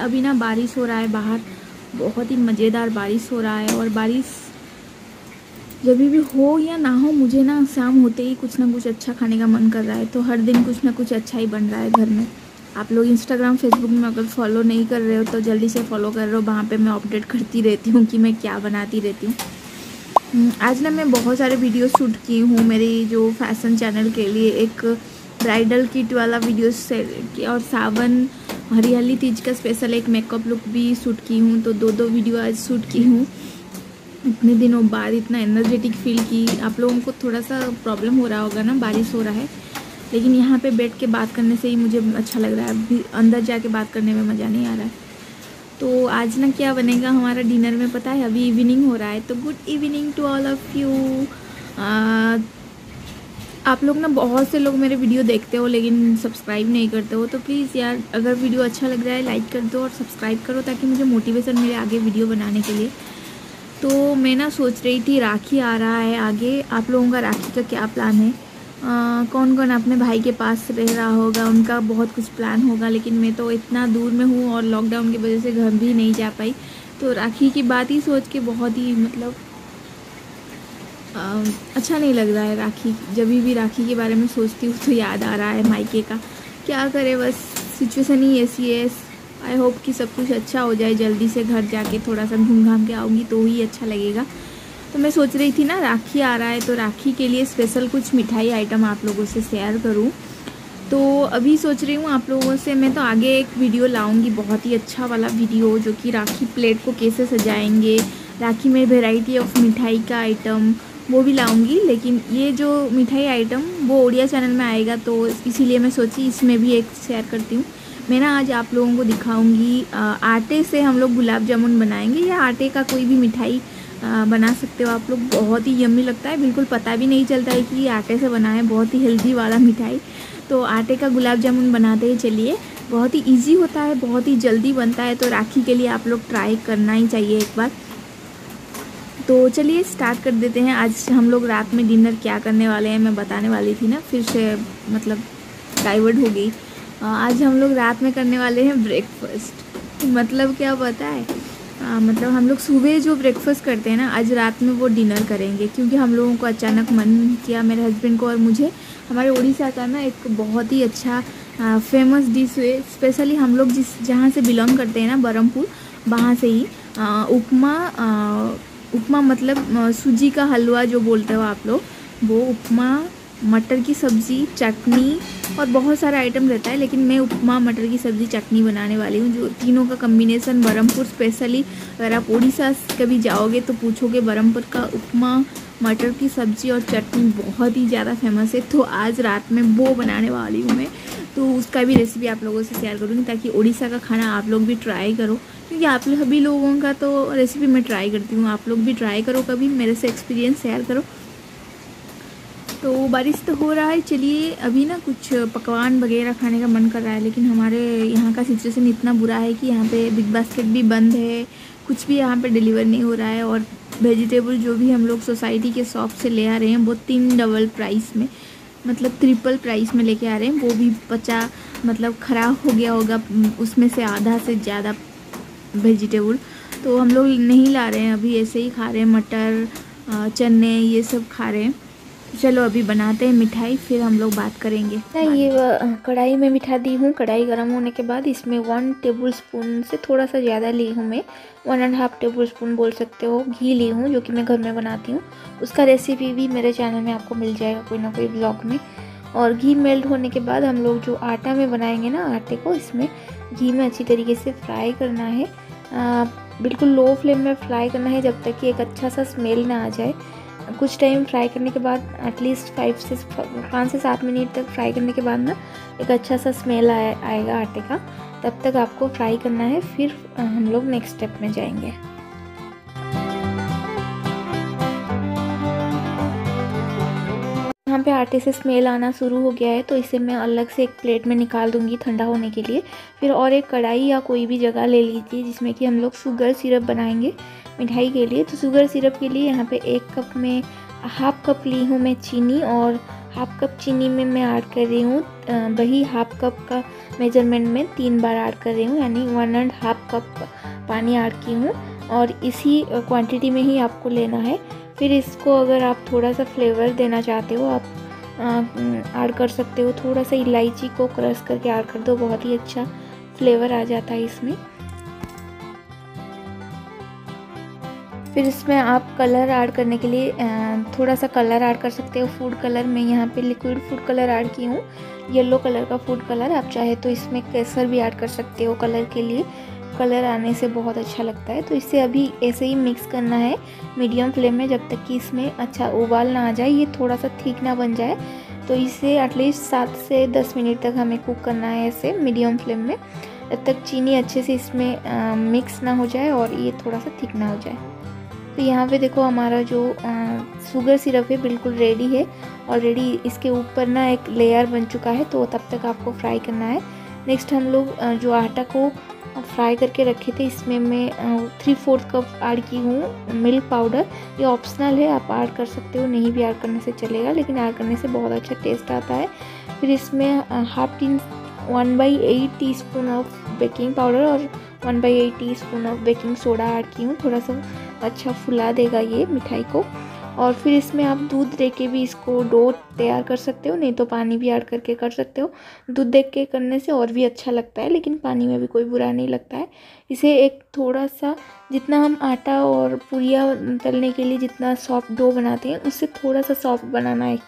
अभी ना बारिश हो रहा है बाहर। बहुत ही मज़ेदार बारिश हो रहा है और बारिश जब भी हो या ना हो मुझे ना शाम होते ही कुछ ना कुछ अच्छा खाने का मन कर रहा है। तो हर दिन कुछ ना कुछ अच्छा ही बन रहा है घर में। आप लोग इंस्टाग्राम फेसबुक में अगर फॉलो नहीं कर रहे हो तो जल्दी से फॉलो कर रहे हो। वहाँ पे मैं अपडेट करती रहती हूँ कि मैं क्या बनाती रहती हूँ। हम्म, आज ना मैं बहुत सारे वीडियो शूट की हूँ। मेरी जो फ़ैशन चैनल के लिए एक ब्राइडल किट वाला वीडियो से और सावन हरियाली तीज का स्पेशल एक मेकअप लुक भी शूट की हूँ तो दो दो वीडियो आज शूट की हूँ। इतने दिनों बाद इतना एनर्जेटिक फील की। आप लोगों को थोड़ा सा प्रॉब्लम हो रहा होगा ना, बारिश हो रहा है। लेकिन यहाँ पे बैठ के बात करने से ही मुझे अच्छा लग रहा है। अभी अंदर जाके बात करने में मज़ा नहीं आ रहा है। तो आज ना क्या बनेगा हमारा डिनर में पता है? अभी इवनिंग हो रहा है तो good evening to all of you आप लोग ना बहुत से लोग मेरे वीडियो देखते हो लेकिन सब्सक्राइब नहीं करते हो तो प्लीज़ यार अगर वीडियो अच्छा लग रहा है लाइक कर दो और सब्सक्राइब करो ताकि मुझे मोटिवेशन मिले आगे वीडियो बनाने के लिए। तो मैं ना सोच रही थी राखी आ रहा है आगे। आप लोगों का राखी का क्या प्लान है? आ, कौन कौन अपने भाई के पास रह रहा होगा? उनका बहुत कुछ प्लान होगा लेकिन मैं तो इतना दूर में हूँ और लॉकडाउन की वजह से घर भी नहीं जा पाई। तो राखी की बात ही सोच के बहुत ही मतलब अच्छा नहीं लग रहा है राखी। जब भी राखी के बारे में सोचती हूँ तो याद आ रहा है मायके का। क्या करे बस सिचुएसन ही ऐसी है। आई होप कि सब कुछ अच्छा हो जाए, जल्दी से घर जाके थोड़ा सा घूम घाम के आऊँगी तो ही अच्छा लगेगा। तो मैं सोच रही थी ना, राखी आ रहा है तो राखी के लिए स्पेशल कुछ मिठाई आइटम आप लोगों से शेयर करूँ। तो अभी सोच रही हूँ आप लोगों से, मैं तो आगे एक वीडियो लाऊँगी, बहुत ही अच्छा वाला वीडियो जो कि राखी प्लेट को कैसे सजाएँगे। राखी में वेराइटी ऑफ़ मिठाई का आइटम वो भी लाऊँगी, लेकिन ये जो मिठाई आइटम वो ओडिया चैनल में आएगा तो इसीलिए मैं सोची इसमें भी एक शेयर करती हूँ। मैं ना आज आप लोगों को दिखाऊँगी आटे से हम लोग गुलाब जामुन बनाएँगे, या आटे का कोई भी मिठाई बना सकते हो आप लोग। बहुत ही यम्मी लगता है, बिल्कुल पता भी नहीं चलता है कि ये आटे से बना है, बहुत ही हेल्दी वाला मिठाई। तो आटे का गुलाब जामुन बनाते ही चलिए। बहुत ही ईजी होता है, बहुत ही जल्दी बनता है तो राखी के लिए आप लोग ट्राई करना ही चाहिए एक बार। तो चलिए स्टार्ट कर देते हैं। आज हम लोग रात में डिनर क्या करने वाले हैं मैं बताने वाली थी ना फिर से मतलब डाइवर्ट हो गई। आज हम लोग रात में करने वाले हैं ब्रेकफास्ट मतलब क्या पता है? आ, मतलब हम लोग सुबह जो ब्रेकफास्ट करते हैं ना आज रात में वो डिनर करेंगे। क्योंकि हम लोगों को अचानक मन किया मेरे हस्बैंड को और मुझे हमारे उड़ीसा का ना एक बहुत ही अच्छा आ, फ़ेमस डिश है। स्पेशली हम लोग जिस जहाँ से बिलोंग करते हैं ना बरहमपुर वहाँ से ही आ, उपमा उपमा मतलब सूजी का हलवा जो बोलते हो आप लोग, वो उपमा, मटर की सब्ज़ी, चटनी और बहुत सारा आइटम रहता है, लेकिन मैं उपमा, मटर की सब्ज़ी, चटनी बनाने वाली हूँ, जो तीनों का कम्बिनेसन बरहमपुर स्पेशली अगर आप उड़ीसा कभी जाओगे तो पूछोगे बरहमपुर का उपमा, मटर की सब्ज़ी और चटनी बहुत ही ज़्यादा फ़ेमस है। तो आज रात में वो बनाने वाली हूँ मैं तो उसका भी रेसिपी आप लोगों से शेयर करूँगी ताकि उड़ीसा का खाना आप लोग भी ट्राई करो। क्योंकि आप सभी लोगों का तो रेसिपी मैं ट्राई करती हूँ। आप लोग भी ट्राई करो कभी, मेरे से एक्सपीरियंस शेयर करो। तो बारिश तो हो रहा है। चलिए, अभी ना कुछ पकवान वगैरह खाने का मन कर रहा है, लेकिन हमारे यहाँ का सिचुएशन इतना बुरा है कि यहाँ पे बिग बास्केट भी बंद है। कुछ भी यहाँ पे डिलीवर नहीं हो रहा है और वेजिटेबल जो भी हम लोग सोसाइटी के शॉप से ले आ रहे हैं, वो तीन डबल प्राइस में मतलब ट्रिपल प्राइस में लेके आ रहे हैं। वो भी बचा मतलब ख़राब हो गया होगा, उसमें से आधा से ज़्यादा वेजिटेबल। तो हम लोग नहीं ला रहे हैं, अभी ऐसे ही खा रहे हैं, मटर चने, ये सब खा रहे हैं। चलो अभी बनाते हैं मिठाई, फिर हम लोग बात करेंगे। ना ये कढ़ाई में मिठा दी हूँ। कढ़ाई गर्म होने के बाद इसमें वन टेबल स्पून से थोड़ा सा ज़्यादा ली हूँ मैं। One and half tablespoon बोल सकते हो, घी ली हूँ, जो कि मैं घर में बनाती हूँ। उसका रेसिपी भी मेरे चैनल में आपको मिल जाएगा कोई ना कोई ब्लॉग में। और घी मेल्ट होने के बाद हम लोग जो आटा में बनाएँगे ना, आटे को, इसमें घी में अच्छी तरीके से फ्राई करना है। आ, बिल्कुल लो फ्लेम में फ्राई करना है जब तक कि एक अच्छा सा स्मेल ना आ जाए। कुछ टाइम फ्राई करने के बाद एटलीस्ट फाइव से पाँच से सात मिनट तक फ्राई करने के बाद ना एक अच्छा सा स्मेल आए, आएगा आटे का। तब तक आपको फ्राई करना है फिर हम लोग नेक्स्ट स्टेप में जाएँगे। यहाँ पे आटे से स्मेल आना शुरू हो गया है तो इसे मैं अलग से एक प्लेट में निकाल दूँगी ठंडा होने के लिए। फिर और एक कढ़ाई या कोई भी जगह ले लीजिए, जिसमें कि हम लोग शुगर सिरप बनाएँगे मिठाई के लिए। तो शुगर सिरप के लिए यहाँ पे एक कप में हाफ़ कप ली हूँ मैं चीनी और हाफ़ कप चीनी में मैं ऐड कर रही हूँ वही हाफ़ कप का मेज़रमेंट में तीन बार ऐड कर रही हूँ, यानी वन एंड हाफ़ कप पानी ऐड की हूँ। और इसी क्वांटिटी में ही आपको लेना है। फिर इसको अगर आप थोड़ा सा फ्लेवर देना चाहते हो, आप ऐड कर सकते हो। थोड़ा सा इलायची को क्रश करके ऐड कर दो, बहुत ही अच्छा फ्लेवर आ जाता है इसमें। फिर इसमें आप कलर ऐड करने के लिए थोड़ा सा कलर ऐड कर सकते हो। फ़ूड कलर मैं यहाँ पे लिक्विड फ़ूड कलर ऐड की हूँ। येलो कलर का फ़ूड कलर आप चाहे तो इसमें केसर भी ऐड कर सकते हो कलर के लिए। कलर आने से बहुत अच्छा लगता है। तो इसे अभी ऐसे ही मिक्स करना है मीडियम फ्लेम में जब तक कि इसमें अच्छा उबाल ना आ जाए ये थोड़ा सा ठीक ना बन जाए। तो इसे एटलीस्ट सात से दस मिनट तक हमें कुक करना है ऐसे मीडियम फ्लेम में। जब तक चीनी अच्छे से इसमें आ, मिक्स ना हो जाए और ये थोड़ा सा थिक ना हो जाए। तो यहाँ पे देखो हमारा जो शुगर सिरप है बिल्कुल रेडी है। ऑलरेडी इसके ऊपर ना एक लेयर बन चुका है तो तब तक आपको फ्राई करना है। नेक्स्ट हम लोग जो आटा को फ्राई करके रखे थे। इसमें मैं थ्री फोर्थ कप ऐड की हूँ। मिल्क पाउडर ये ऑप्शनल है, आप ऐड कर सकते हो। नहीं भी ऐड करने से चलेगा, लेकिन ऐड करने से बहुत अच्छा टेस्ट आता है। फिर इसमें half tea one by eight teaspoon of baking powder और one by eight teaspoon of baking soda add की हूँ। थोड़ा सा अच्छा फुला देगा ये मिठाई को। और फिर इसमें आप दूध दे के भी इसको डो तैयार कर सकते हो, नहीं तो पानी भी ऐड करके कर सकते हो। दूध दे के करने से और भी अच्छा लगता है, लेकिन पानी में भी कोई बुरा नहीं लगता है। इसे एक थोड़ा सा जितना हम आटा और पुड़िया तलने के लिए जितना सॉफ्ट डो बनाते हैं, उससे थोड़ा सा सॉफ्ट बनाना है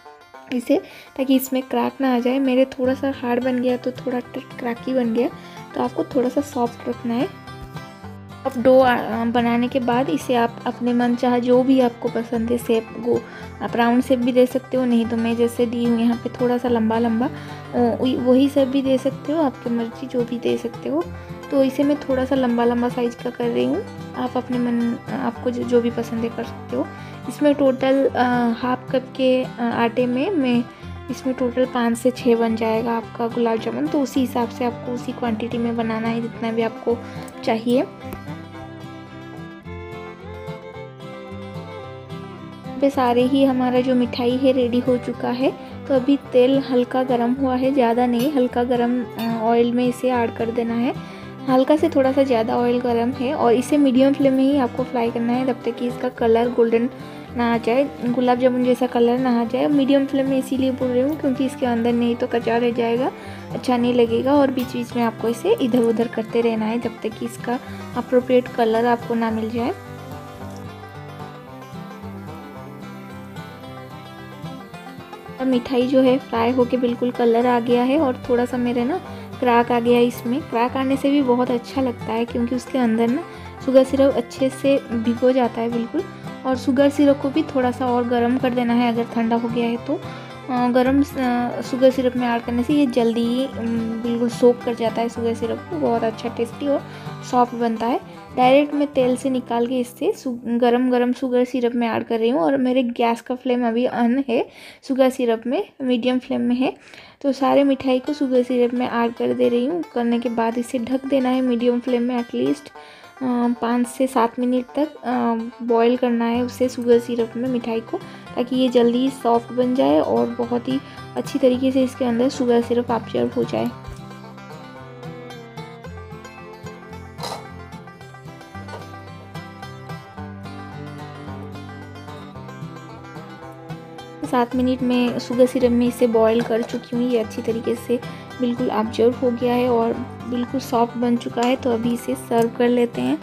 इसे, ताकि इसमें क्रैक ना आ जाए। मेरे थोड़ा सा हार्ड बन गया तो थोड़ा क्रैकी बन गया तो आपको थोड़ा सा सॉफ्ट रखना है। अब डो बनाने के बाद इसे आप अपने मन चाह जो भी आपको पसंद है सेप को आप राउंड सेप भी दे सकते हो नहीं तो मैं जैसे दी हूँ यहाँ पे थोड़ा सा लंबा लंबा वही सेप भी दे सकते हो आपकी मर्ज़ी जो भी दे सकते हो। तो इसे मैं थोड़ा सा लंबा लंबा साइज़ का कर रही हूँ आप अपने मन आपको जो, जो भी पसंद है कर सकते हो। इसमें टोटल हाफ़ कप के आटे में मैं इसमें टोटल पाँच से छः बन जाएगा आपका गुलाब जामुन तो उसी हिसाब से आपको उसी क्वांटिटी में बनाना है जितना भी आपको चाहिए। पे सारे ही हमारा जो मिठाई है रेडी हो चुका है। तो अभी तेल हल्का गर्म हुआ है, ज़्यादा नहीं, हल्का गर्म ऑयल में इसे ऐड कर देना है। हल्का से थोड़ा सा ज़्यादा ऑयल गर्म है और इसे मीडियम फ्लेम में ही आपको फ्राई करना है तब तक कि इसका कलर गोल्डन ना आ जाए, गुलाब जामुन जैसा कलर ना आ जाए। मीडियम फ्लेम में इसीलिए बोल रही हूँ क्योंकि इसके अंदर नहीं तो कचा रह जाएगा अच्छा नहीं लगेगा और बीच बीच में आपको इसे इधर उधर करते रहना है जब तक कि इसका अप्रोप्रिएट कलर आपको ना मिल जाए। मिठाई जो है फ्राई होके बिल्कुल कलर आ गया है और थोड़ा सा मेरे ना क्रैक आ गया है इसमें। क्रैक आने से भी बहुत अच्छा लगता है क्योंकि उसके अंदर ना शुगर सिरप अच्छे से भिगो जाता है बिल्कुल। और शुगर सिरप को भी थोड़ा सा और गर्म कर देना है अगर ठंडा हो गया है तो। गर्म शुगर सिरप में ऐड करने से ये जल्दी ही बिल्कुल सोप कर जाता है शुगर सिरप को, बहुत अच्छा टेस्टी और सॉफ्ट बनता है। डायरेक्ट मैं तेल से निकाल के इससे गरम गरम शुगर सिरप में ऐड कर रही हूँ और मेरे गैस का फ्लेम अभी अन है शुगर सिरप में मीडियम फ्लेम में है। तो सारे मिठाई को शुगर सिरप में ऐड कर दे रही हूँ। करने के बाद इसे ढक देना है मीडियम फ्लेम में एटलीस्ट पाँच से सात मिनट तक बॉईल करना है उसे शुगर सिरप में मिठाई को, ताकि ये जल्दी सॉफ्ट बन जाए और बहुत ही अच्छी तरीके से इसके अंदर शुगर सिरप ऑब्ज़र्व हो जाए। सात मिनट में शुगर सिरप में इसे बॉईल कर चुकी हूँ। ये अच्छी तरीके से बिल्कुल ऑब्ज़र्व हो गया है और बिल्कुल सॉफ्ट बन चुका है। तो अभी इसे सर्व कर लेते हैं।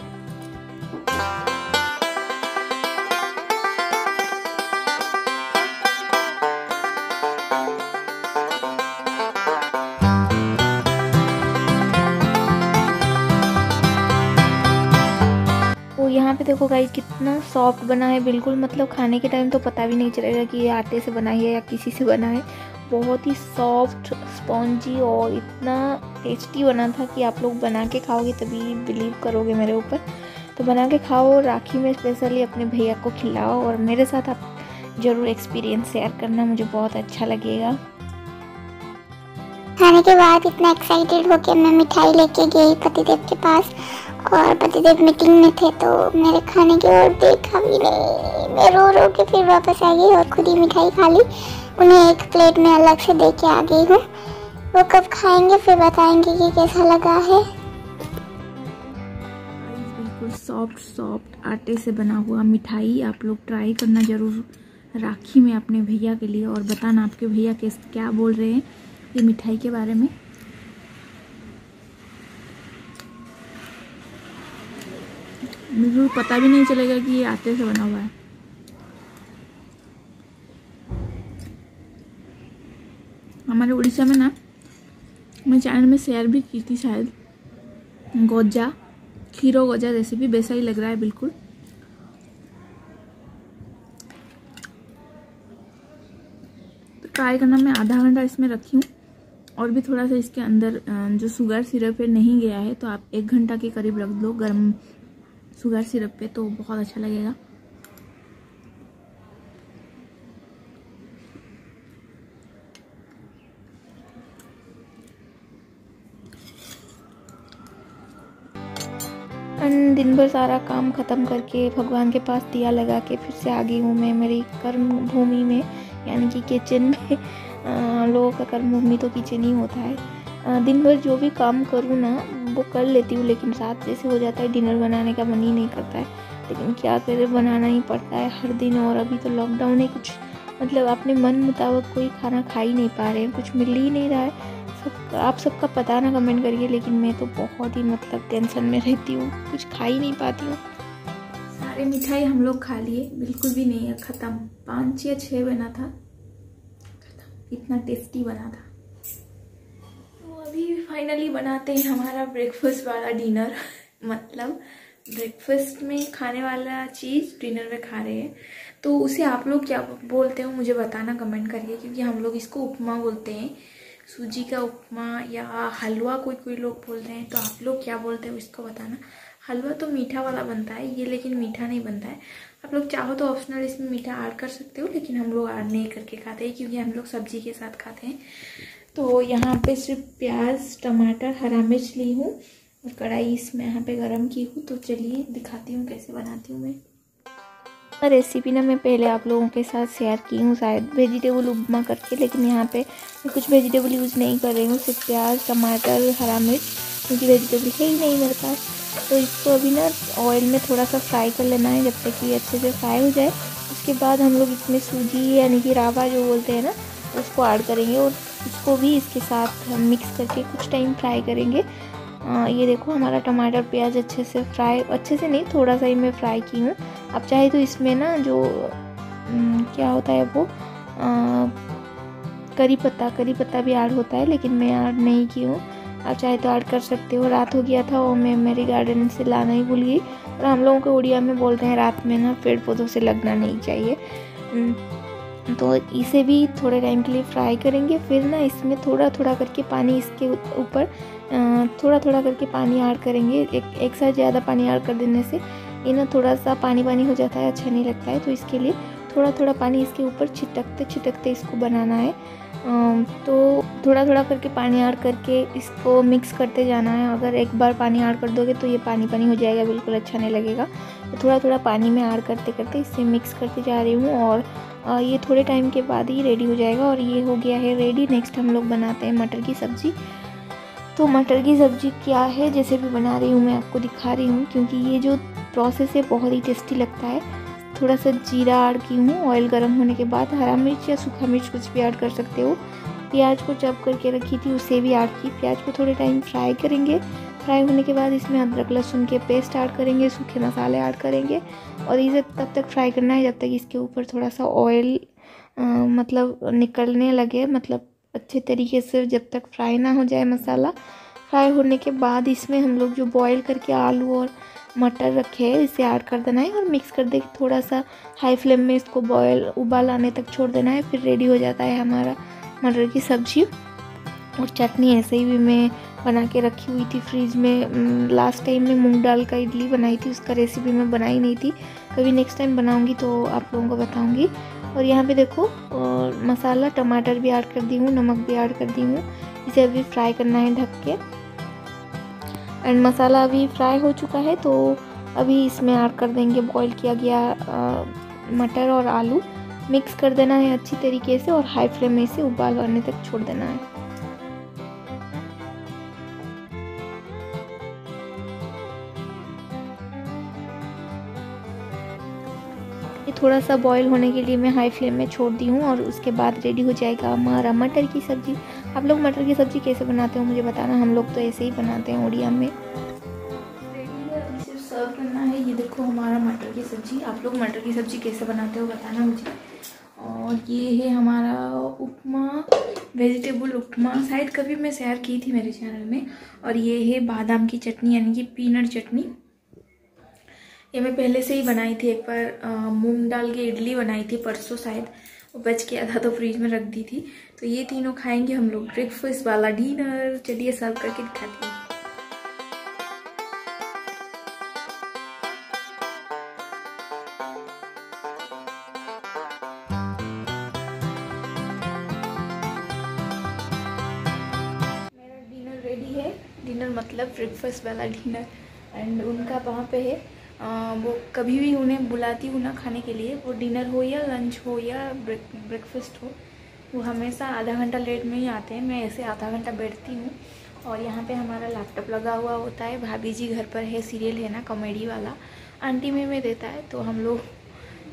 देखो गाइस कितना सॉफ्ट बना है, बिल्कुल मतलब खाने के टाइम तो पता भी नहीं चलेगा कि ये आटे से बना है या किसी से बना है। बहुत ही सॉफ्ट स्पॉन्जी और इतना टेस्टी बना था कि आप लोग बना के खाओगे तभी बिलीव करोगे मेरे ऊपर। तो बना के खाओ राखी में स्पेशली अपने भैया को खिलाओ और मेरे साथ आप ज़रूर एक्सपीरियंस शेयर करना, मुझे बहुत अच्छा लगेगा। खाने के बाद इतना एक्साइटेड होकर मैं मिठाई लेके गई पतिदेव के पास। और पतिदेव मीटिंग में थे तो मेरे खाने की ओर देखा भी नहीं। मैं रो रो के फिर वापस आ गई और खुद ही मिठाई खा ली। उन्हें एक प्लेट में अलग से दे के आ गई हूँ। वो कब खाएँगे फिर बताएँगे कि कैसा लगा है। बिल्कुल सॉफ्ट सॉफ्ट आटे से बना हुआ मिठाई आप लोग ट्राई करना ज़रूर राखी में अपने भैया के लिए और बताना आपके भैया किस, क्या बोल रहे हैं ये मिठाई के बारे में। बिल्कुल पता भी नहीं चलेगा कि ये आटे से बना हुआ है। हमारे उड़ीसा में ना, मैं चैनल में शेयर भी की थी शायद। गोजा, खीरो गोजा रेसिपी वैसा ही लग रहा है बिल्कुल। तो ट्राई करना, मैं आधा घंटा इसमें रखी हूँ। और भी थोड़ा सा इसके अंदर जो शुगर सिरप है नहीं गया है तो आप एक घंटा के करीब रख दो, गर्म शुगर सिरप पे तो बहुत अच्छा लगेगा। दिन भर सारा काम ख़त्म करके भगवान के पास दिया लगा के फिर से आ गई हूँ मैं मेरी कर्म भूमि में, यानी कि किचन में। लोगों का कर्म भूमि तो किचन ही होता है। दिन भर जो भी काम करूँ ना वो कर लेती हूँ, लेकिन रात जैसे हो जाता है, डिनर बनाने का मन ही नहीं करता है। लेकिन क्या करें, बनाना ही पड़ता है हर दिन और अभी तो लॉकडाउन है, कुछ मतलब अपने मन मुताबिक कोई खाना खा ही नहीं पा रहे हैं, कुछ मिल ही नहीं रहा है। सब, आप सबका पता ना कमेंट करिए, लेकिन मैं तो बहुत ही मतलब टेंशन में रहती हूँ, कुछ खा ही नहीं पाती हूँ। सारे मिठाई हम लोग खा लिए, बिल्कुल भी नहीं है ख़त्म। पाँच या छः बना था इतना टेस्टी बना था। फाइनली बनाते हैं हमारा ब्रेकफास्ट वाला डिनर मतलब ब्रेकफास्ट में खाने वाला चीज़ डिनर में खा रहे हैं। तो उसे आप लोग क्या बोलते हो मुझे बताना कमेंट करिए, क्योंकि हम लोग इसको उपमा बोलते हैं। सूजी का उपमा या हलवा कोई कोई लोग बोलते हैं तो आप लोग क्या बोलते हो इसको बताना। हलवा तो मीठा वाला बनता है, ये लेकिन मीठा नहीं बनता है। आप लोग चाहो तो ऑप्शनल इसमें मीठा ऐड कर सकते हो, लेकिन हम लोग ऐड नहीं करके खाते हैं, क्योंकि हम लोग सब्ज़ी के साथ खाते हैं। तो यहाँ पे सिर्फ़ प्याज, टमाटर, हरा मिर्च ली हूँ और कढ़ाई इसमें यहाँ पे गरम की हूँ। तो चलिए दिखाती हूँ कैसे बनाती हूँ मैं। रेसिपी ना मैं पहले आप लोगों के साथ शेयर की हूँ, शायद वेजिटेबल उपमा करके, लेकिन यहाँ पे मैं कुछ वेजिटेबल यूज़ नहीं कर रही हूँ, सिर्फ़ प्याज, टमाटर, हरा मिर्च, क्योंकि वेजिटेबल है ही नहीं मेरे पास। तो इसको अभी ना ऑयल में थोड़ा सा फ्राई कर लेना है, जब तक कि अच्छे से फ्राई हो जाए। उसके बाद हम लोग इसमें सूजी, यानी कि रावा जो बोलते हैं ना, उसको ऐड करेंगे और इसको भी इसके साथ मिक्स करके कुछ टाइम फ्राई करेंगे। आ, ये देखो हमारा टमाटर प्याज अच्छे से फ्राई अच्छे से नहीं थोड़ा सा ही मैं फ्राई की हूँ। आप चाहे तो इसमें ना जो न, क्या होता है वो करी पत्ता करी पत्ता भी ऐड होता है लेकिन मैं ऐड नहीं की हूँ। आप चाहे तो ऐड कर सकते हो। रात हो गया था और मैं मेरी गार्डन से लाना ही भूल गई। और हम लोगों को उड़िया में बोलते हैं रात में ना पेड़ पौधों से लगना नहीं चाहिए। तो इसे भी थोड़े टाइम के लिए फ्राई करेंगे। फिर ना इसमें थोड़ा थोड़ा करके पानी इसके ऊपर थोड़ा थोड़ा करके पानी ऐड करेंगे। एक एक साथ ज़्यादा पानी ऐड कर देने से ये ना थोड़ा सा पानी पानी हो जाता है अच्छा नहीं लगता है। तो इसके लिए थोड़ा थोड़ा पानी इसके ऊपर छिटकते छिटकते इसको बनाना है। तो थोड़ा थोड़ा करके पानी ऐड करके इसको मिक्स करते जाना है। अगर एक बार पानी ऐड कर दोगे तो ये पानी पानी हो जाएगा, बिल्कुल अच्छा नहीं लगेगा। तो थोड़ा थोड़ा पानी में ऐड करते करते इसे मिक्स करते जा रही हूँ और ये थोड़े टाइम के बाद ही रेडी हो जाएगा और ये हो गया है रेडी नेक्स्ट हम लोग बनाते हैं मटर की सब्ज़ी. तो मटर की सब्ज़ी क्या है? जैसे भी बना रही हूँ मैं आपको दिखा रही हूँ क्योंकि ये जो प्रोसेस है बहुत ही टेस्टी लगता है. थोड़ा सा जीरा ऐड की हूँ ऑयल गर्म होने के बाद हरा मिर्च या सूखा मिर्च कुछ भी ऐड कर सकते हो. प्याज को चप करके रखी थी, उसे भी ऐड की. प्याज को थोड़े टाइम फ्राई करेंगे. फ्राई होने के बाद इसमें अदरक, लहसुन के पेस्ट ऐड करेंगे, सूखे मसाले ऐड करेंगे और इसे तब तक फ्राई करना है जब तक इसके ऊपर थोड़ा सा ऑयल मतलब निकलने लगे मतलब अच्छे तरीके से जब तक फ्राई ना हो जाए मसाला। फ्राई होने के बाद इसमें हम लोग जो बॉईल करके आलू और मटर रखे हैं, इसे ऐड कर देना है और मिक्स कर दे थोड़ा सा हाई फ्लेम में इसको बॉयल उबाल आने तक छोड़ देना है, फिर रेडी हो जाता है हमारा मटर की सब्ज़ी। और चटनी ऐसे ही भी मैं बना के रखी हुई थी फ्रिज में। लास्ट टाइम में मूंग दाल का इडली बनाई थी, उसका रेसिपी मैं बनाई नहीं थी। कभी नेक्स्ट टाइम बनाऊँगी तो आप लोगों को बताऊँगी। और यहाँ पे देखो और मसाला, टमाटर भी ऐड कर दी हूँ, नमक भी ऐड कर दी हूँ। इसे अभी फ्राई करना है ढक के। एंड मसाला अभी फ्राई हो चुका है तो अभी इसमें ऐड कर देंगे बॉईल किया गया मटर और आलू। मिक्स कर देना है अच्छी तरीके से और हाई फ्लेम में इसे उबाल आने तक छोड़ देना है। थोड़ा सा बॉईल होने के लिए मैं हाई फ्लेम में छोड़ दी हूँ और उसके बाद रेडी हो जाएगा हमारा मटर की सब्ज़ी। आप लोग मटर की सब्ज़ी कैसे बनाते हो मुझे बताना। हम लोग तो ऐसे ही बनाते हैं उड़िया में। सर्व करना है ये देखो हमारा मटर की सब्ज़ी। आप लोग मटर की सब्ज़ी कैसे बनाते हो बताना मुझे। और ये है हमारा उपमा वेजिटेबल उपमा। शायद कभी मैं शेयर की थी मेरे चैनल में। और ये है बादाम की चटनी, यानी कि पीनट चटनी। ये मैं पहले से ही बनाई थी, एक बार मूंग डाल के इडली बनाई थी परसों शायद वो बच गया था तो फ्रिज में रख दी थी। तो ये तीनों खाएँगे हम लोग ब्रेकफास्ट वाला डिनर चलिए सर्व करके दिखाती हैं। मतलब ब्रेकफास्ट वाला डिनर एंड उनका वहाँ पे है। वो कभी भी उन्हें बुलाती हूँ ना खाने के लिए, वो डिनर हो या लंच हो या ब्रेक ब्रेकफास्ट हो, वो हमेशा आधा घंटा लेट में ही आते हैं। मैं ऐसे आधा घंटा बैठती हूँ और यहाँ पे हमारा लैपटॉप लगा हुआ होता है। भाभी जी घर पर है सीरियल है ना कॉमेडी वाला। आंटी में में देता है तो हम लोग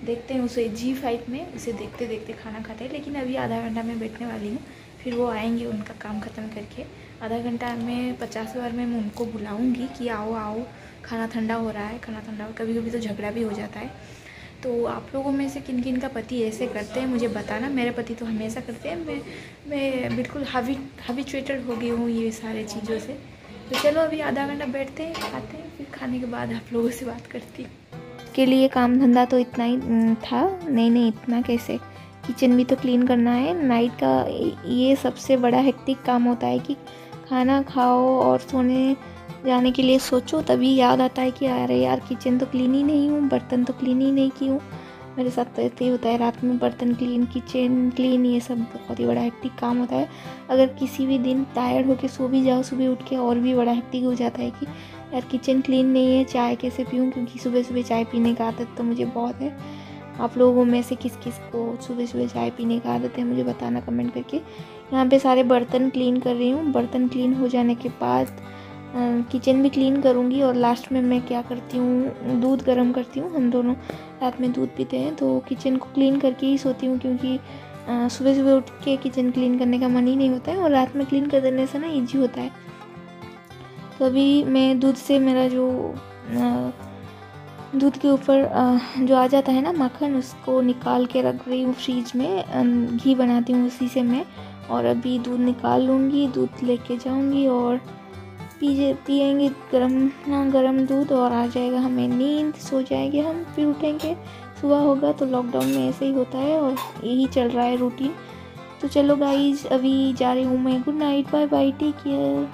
देखते हैं उसे जी फाइव में, उसे देखते देखते खाना खाते हैं। लेकिन अभी आधा घंटा में बैठने वाली हूँ, फिर वो आएँगे उनका काम ख़त्म करके। आधा घंटा में पचास बार में मैं उनको बुलाऊँगी कि आओ आओ खाना ठंडा हो रहा है, खाना ठंडा कभी कभी तो झगड़ा भी हो जाता है। तो आप लोगों में से किन किन का पति ऐसे करते हैं, मुझे बताना। मेरे पति तो हमेशा करते हैं। मैं मैं बिल्कुल हावी हाविचुएटेड हो गई हूँ ये सारे चीज़ों से। तो चलो अभी आधा घंटा बैठते हैं, खाते हैं, फिर खाने के बाद आप लोगों से बात करती के लिए काम धंधा तो इतना ही था। नहीं नहीं, इतना कैसे? किचन भी तो क्लीन करना है। नाइट का ये सबसे बड़ा हेक्टिक काम होता है कि खाना खाओ और सोने जाने के लिए सोचो, तभी याद आता है कि अरे यार किचन तो क्लीन ही नहीं हूँ, बर्तन तो क्लीन ही नहीं की हूँ। मेरे साथ तो ऐसे ही होता है, रात में बर्तन क्लीन किचन क्लीन ये सब बहुत ही बड़ा हेक्टिक काम होता है। अगर किसी भी दिन टायर्ड होकर सो भी जाओ, सुबह उठ के और भी बड़ा हेक्टिक हो जाता है कि यार किचन क्लीन नहीं है, चाय कैसे पीऊँ? क्योंकि सुबह सुबह चाय पीने का आदत तो मुझे बहुत है। आप लोगों में से किस किस को सुबह सुबह चाय पीने का आदत है, मुझे बताना कमेंट करके। यहाँ पे सारे बर्तन क्लीन कर रही हूँ। बर्तन क्लीन हो जाने के बाद किचन भी क्लीन करूँगी और लास्ट में मैं क्या करती हूँ, दूध गर्म करती हूँ, हम दोनों रात में दूध पीते हैं तो किचन को क्लीन करके ही सोती हूँ क्योंकि सुबह सुबह उठ के किचन क्लीन करने का मन ही नहीं होता है और रात में क्लीन कर देने से ना ईजी होता है। तो अभी मैं दूध से मेरा जो दूध के ऊपर जो आ जाता है ना मक्खन उसको निकाल के रख रही हूँ फ्रीज में घी बनाती हूँ उसी से मैं और अभी दूध निकाल लूँगी, दूध लेके जाऊँगी और पीजे पियेंगे गर्म, ना गर्म दूध और आ जाएगा हमें नींद, सो जाएँगे हम, फिर उठेंगे। सुबह होगा तो लॉकडाउन में ऐसे ही होता है और यही चल रहा है रूटीन तो चलो गाइज़ अभी जा रही हूँ मैं। Good night bye bye take care